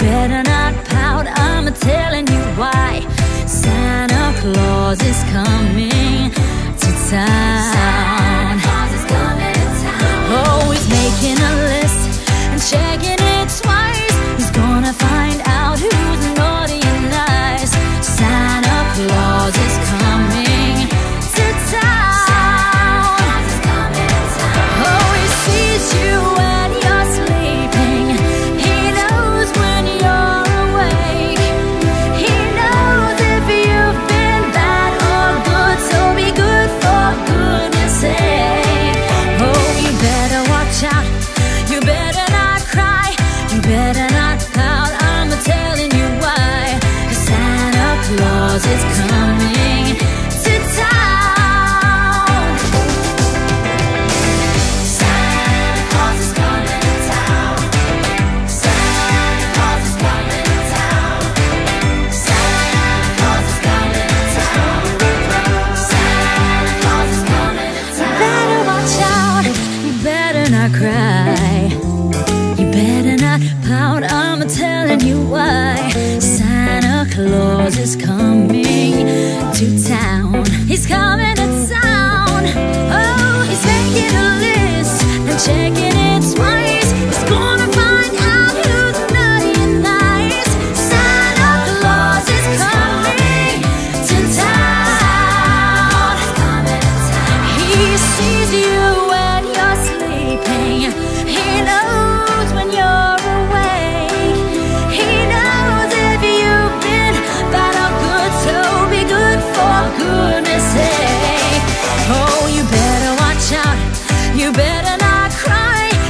Better not pout, I'm telling you why. Santa Claus is coming to town. Santa Claus is coming to town. Santa Claus is coming to town. Santa Claus is coming to town. Santa Claus is coming. You better watch out. You better not cry. just come